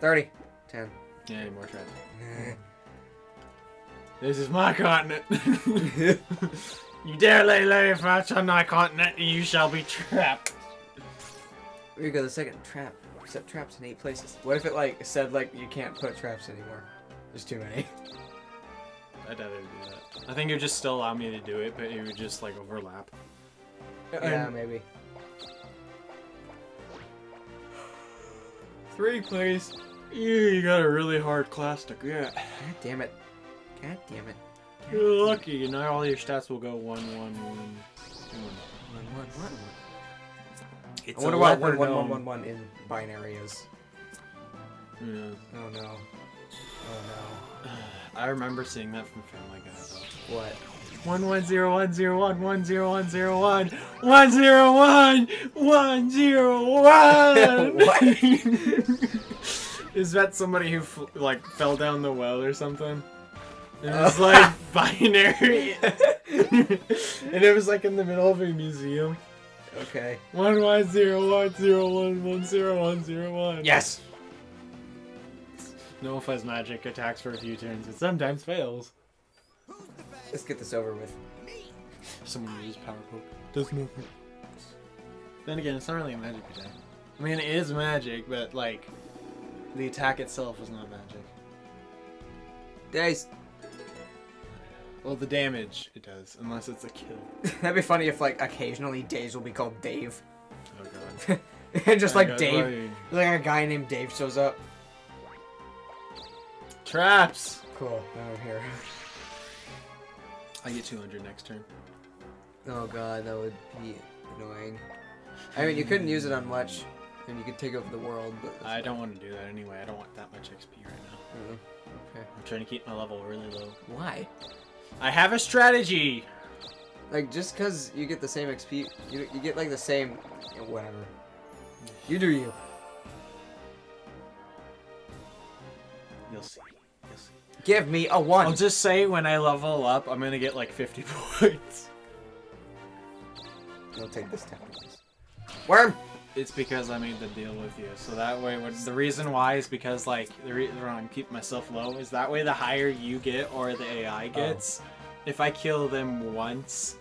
30. 10. Yeah, more traps. This is my continent. you dare lay lay fetch on my continent, you shall be trapped. Here you go, the second trap. Set traps in eight places. What if it like said like you can't put traps anymore? There's too many. I doubt it would do that. I think it would just still allow me to do it, but it would just like overlap. Yeah, maybe. Three, please. Yeah, you got a really hard class to get. God damn it. God damn it. God You're damn lucky, and now all your stats will go one, one, one, one. One, one, one. It's I wonder a why leopard one, one, dome. one, one, one in binary is. Yeah. Oh no. Oh I remember seeing that from Family Guy though. What? One one zero one zero one one zero one zero one one zero one one zero one. What? Is that somebody who like fell down the well or something? It was Oh. like binary, and it was like in the middle of a museum. Okay. One one zero one zero one one zero one zero one. Yes! No Fuzz magic attacks for a few turns. It sometimes fails. Let's get this over with. Someone uses power poke. Does nothing. Then again, it's not really a magic attack. I mean, it is magic, but like, the attack itself was not magic. Dice. Well, the damage it does, unless it's a kill. That'd be funny if like occasionally Days will be called Dave. Oh god. and just like God, Dave. Like a guy named Dave shows up. Traps. Cool. Now I'm here. I get 200 next turn. Oh god, that would be annoying. I mean, you couldn't use it on much, and you could take over the world, but... I don't want to do that anyway. I don't want that much XP right now. fine. Okay. I'm trying to keep my level really low. Why? I have a strategy. Like, just because you get the same XP, you, you get like the same... Whatever. You do you. You'll see. You'll see. Give me a one! I'll just say when I level up, I'm gonna get like 50 points. You'll take this town. Worm! It's because I made the deal with you, so that way. What, the reason why is because like the reason I'm keeping myself low is that way. The higher you get or the AI gets, if I kill them once,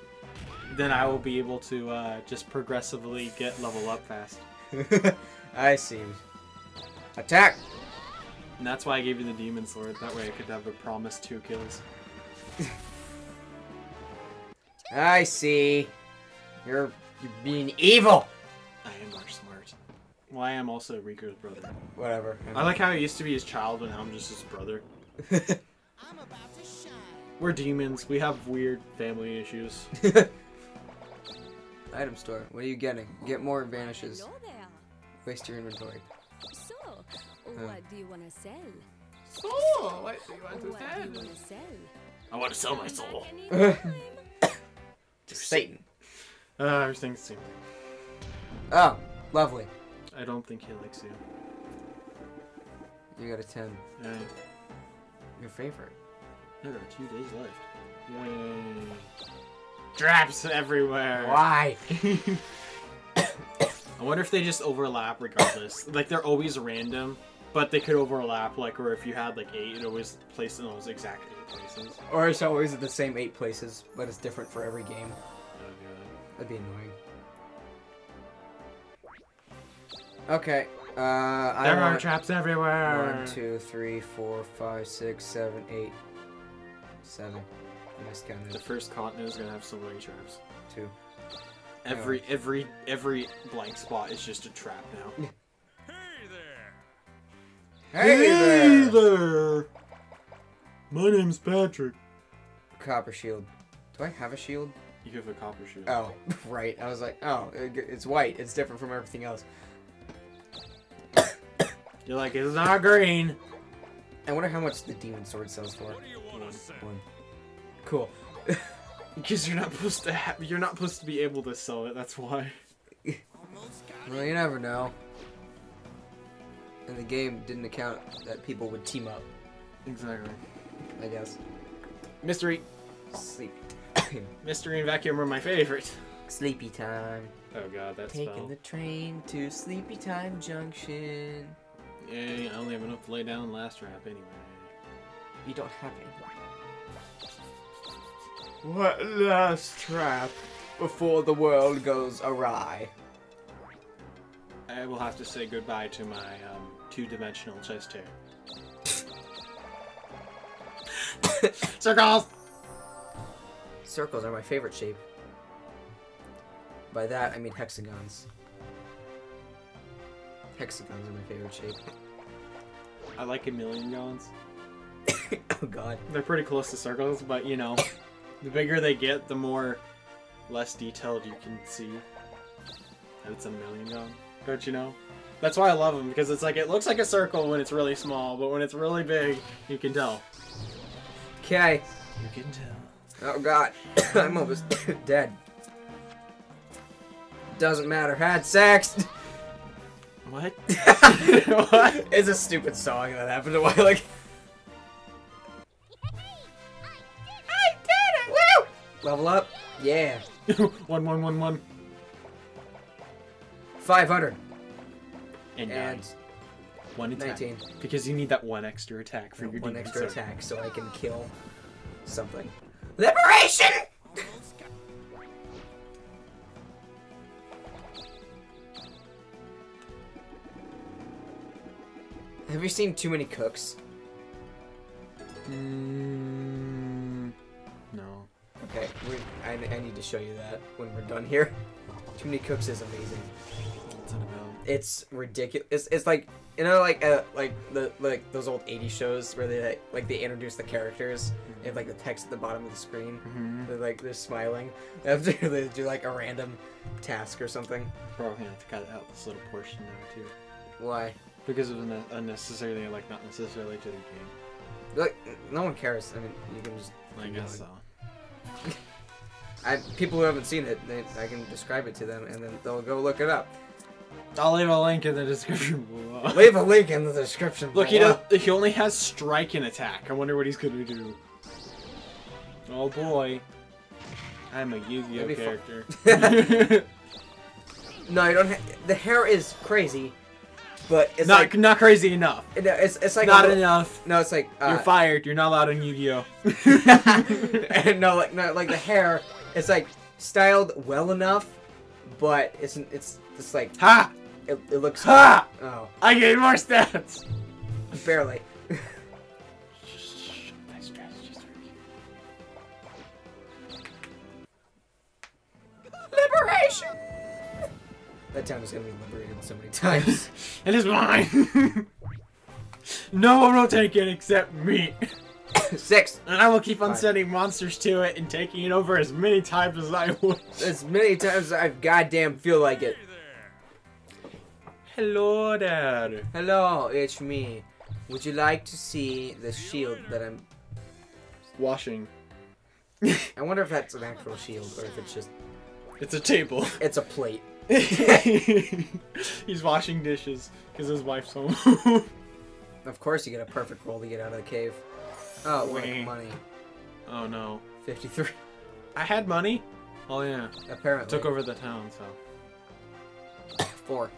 then I will be able to uh, just progressively get level up fast. I see. Attack! And that's why I gave you the demon sword. That way I could have a promised two kills. I see. You're, you're being evil! I am more smart. Well, I am also Riku's brother. Whatever. I like how I used to be his child, but now I'm just his brother. We're demons. We have weird family issues. Item store. What are you getting? Get more vanishes. Waste your inventory. So, what do you want to sell? So, what do you want What do want to sell? I want to sell my soul. to Satan. Uh, everything's the same thing. Oh, lovely. I don't think he likes you. You got a 10. Yeah, Your favorite. there are two days left. Yay. Traps everywhere. Why? I wonder if they just overlap regardless. like they're always random, but they could overlap. Like, or if you had like eight, it always placed in those exact eight places. Or it's always at the same eight places, but it's different for every game. Oh That'd be annoying. Okay. Uh, I There are traps everywhere. one, two, three, four, five, six, seven, eight, seven. I miscounted. The first continent is gonna have so many traps. Two. Every every every blank spot is just a trap now. Hey there! Hey there. My name's Patrick. Copper shield. Do I have a shield? You have a copper shield. Oh, right. I was like, oh, it's white. It's different from everything else. You're like, it's not green. I wonder how much the demon sword sells for. One. Cool. Because you're not supposed to have, you're not supposed to be able to sell it. That's why. Well, you never know. And the game didn't account that people would team up, Exactly. I guess. Mystery, Sleep. mystery and vacuum are my favorite. Sleepy time. Oh god, that's Taking spell. the train to Sleepy Time Junction. Yeah, I only have enough to lay down last trap anyway. You don't have any. What last trap before the world goes awry? I will have to say goodbye to my um, two-dimensional chest hair. Circles! Circles are my favorite shape. By that, I mean hexagons. Hexagons are my favorite shape. I like a million gons. oh god. They're pretty close to circles, but you know, the bigger they get, the more less detailed you can see. And it's a million gon. Don't you know? That's why I love them because it's like it looks like a circle when it's really small, but when it's really big, you can tell. Okay. You can tell. Oh god. I'm almost dead. Doesn't matter. Had sex. What? what? It's a stupid song that happened a while ago. I did it! Woo! Level up. Yeah. one, one, one, one. 500. And, And nine. one attack. 19. Because you need that one extra attack for your one extra attack so I can kill something. Liberation! Have you seen Too Many Cooks? Mm, no. Okay, we, I, I need to show you that when we're done here. Too Many Cooks is amazing. It's ridiculous. It's, it's like you know, like uh, like the like those old '80s shows where they like, like they introduce the characters. They have like the text at the bottom of the screen. Mm-hmm. They're like they're smiling after they do like a random task or something. Probably gonna have to cut out this little portion now too. Why? Because of the unnecessarily, like not necessarily to the game. Like no one cares. I mean, you can just. I guess so. I, people who haven't seen it, they, I can describe it to them, and then they'll go look it up. I'll leave a link in the description below. Leave a link in the description. Look, he does, he only has strike and attack. I wonder what he's gonna do. Oh boy. I'm a Yu-Gi-Oh That'd be fun. character. No, you don't. Ha- the hair is crazy, but it's not like not crazy enough. no, it's it's like not little- enough. No, it's like uh, You're fired. You're not allowed in Yu-Gi-Oh. and no, like no, like the hair, it's like styled well enough, but it's it's it's like ha! it, it looks. Ha! Oh, I gain more stats. barely. My strategy's working. Liberation. That town is gonna be liberated so many times. It is mine. no one will take it except me. Six. And I will keep on Fine. sending monsters to it and taking it over as many times as I wish. As many times as I goddamn feel like it. Hello, Dad. Hello, it's me. Would you like to see the shield that I'm? Washing. I wonder if that's an actual shield or if it's just It's a table. it's a plate. He's washing dishes because his wife's home. Of course, you get a perfect roll to get out of the cave. Oh, look, Wait. money. oh no. Fifty-three. I had money. Oh yeah. Apparently. Took over the town, so. four.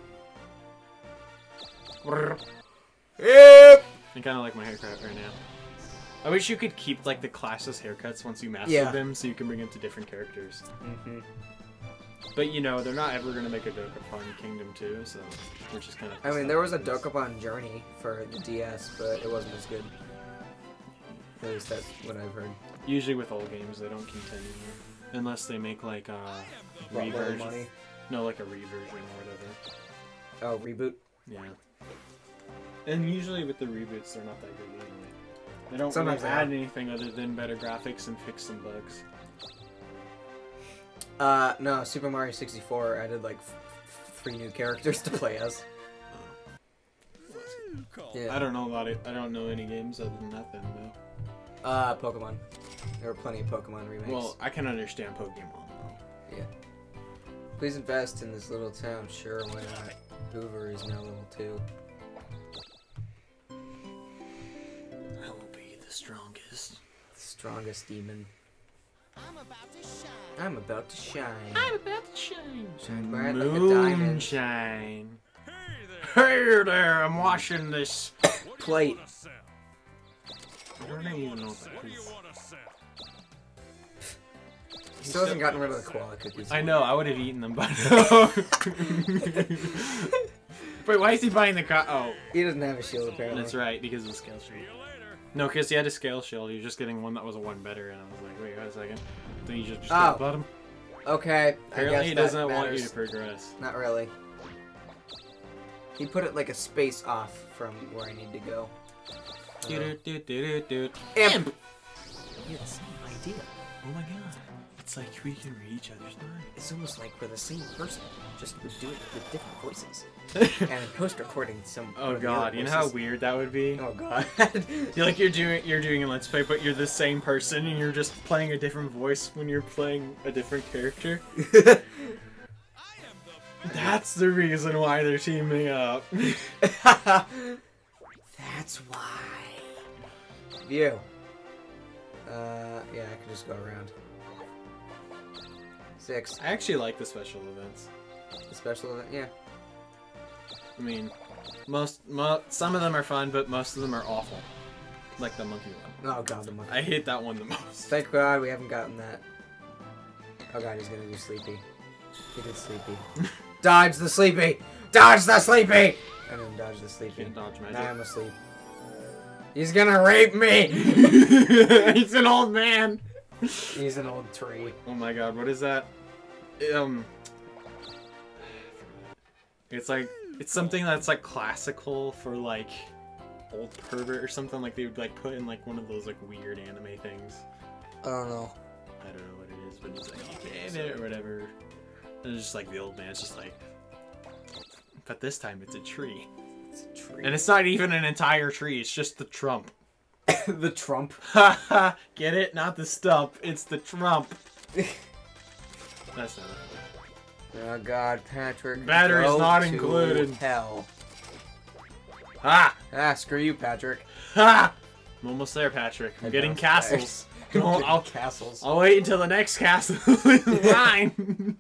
I Yep. kind of like my haircut right now. I wish you could keep like the classless haircuts once you mastered Yeah. them, so you can bring them to different characters. Mm-hmm. But you know, they're not ever gonna make a Dokapon Kingdom 2, so which is kind of. I mean, there was a Dokapon Journey for the DS, but it wasn't as good. At least that's what I've heard. Usually with old games, they don't continue unless they make like a Lot reversion. No, like a reversion or whatever. Oh, reboot. Yeah. And usually with the reboots, they're not that good anyway. They don't Sometimes really add anything other than better graphics and fix some bugs. Uh, no, Super Mario 64 added like f- f- three new characters to play as. Yeah. I don't know about it. I don't know any games other than that then, though. Uh, Pokemon. There were plenty of Pokemon remakes. Well, I can understand Pokemon though. Please invest in this little town. Sure, why not? Hoover is now level two. I will be the strongest. Strongest demon. I'm about to shine. I'm about to shine. I'm about to shine. Shine bright like a diamond. Moonshine. Hey there, I'm washing this. Plate. I don't even know what that is. He still hasn't gotten rid of the koala cookies. I know, I would have eaten them by now. Wait, why is he buying the car? Oh, He doesn't have a shield apparently. that's right, because of the scale shield. No, because he had a scale shield, he was just getting one that was a one better, and I was like, wait, wait a second. Then you just, just Oh. bottom. Okay. I Apparently guess he doesn't want you to progress. Not really. He put it like a space off from where I need to go. Uh, Do-do-do-do-do-do. Imp. Yeah, the same idea. Oh my god. It's like we can read each other's mind. It's almost like we're the same person, just we do it with different voices. And post recording some. oh god, you know how weird that would be? Oh god. You're like you're doing you're doing a let's play, but you're the same person and you're just playing a different voice when you're playing a different character. That's the reason why they're teaming up. That's why. View. Uh, yeah, I can just go around. Six. I actually like the special events. The special event, yeah. I mean, most mo- some of them are fun, but most of them are awful. Like the monkey one. Oh god, the monkey. I hate that one the most. Thank God we haven't gotten that. Oh god, he's gonna do sleepy. He did sleepy. dodge the sleepy! Dodge the sleepy! I didn't dodge the sleepy. Can't dodge Now magic. I'm asleep. He's gonna rape me! He's an old man. He's an old tree. Oh my god, what is that? Um, it's like it's something that's like classical for like old pervert or something. Like they would like put in like one of those like weird anime things. I don't know. I don't know what it is, but it's like oh, bandit or whatever. And it's just like the old man. It's just like, but this time it's a tree, It's a tree. and it's not even an entire tree. It's just the trump. the Trump. Ha ha! Get it? Not the stump. It's the trump. That's not it. Oh god, Patrick. Batteries go not included. Hell. Ha! Ah, screw you, Patrick. Ha! I'm almost there, Patrick. I'm I getting castles. back. I'll, I'll, castles. I'll wait until the next castle is mine.